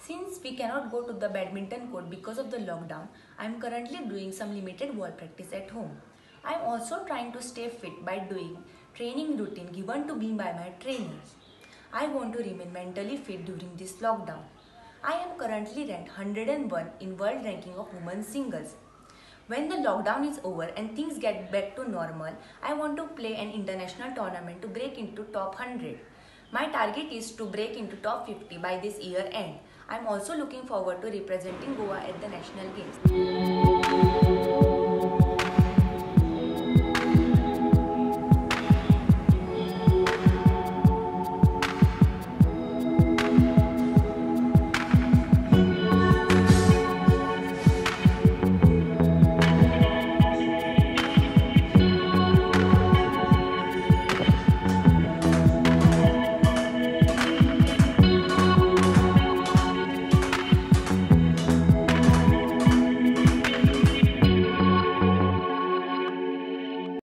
Since we cannot go to the badminton court because of the lockdown, I am currently doing some limited ball practice at home. I am also trying to stay fit by doing training routine given to me by my trainers. I want to remain mentally fit during this lockdown. I am currently ranked 101 in world ranking of women singles. When the lockdown is over and things get back to normal, I want to play an international tournament to break into top 100. My target is to break into top 50 by this year end. I am also looking forward to representing Goa at the national games.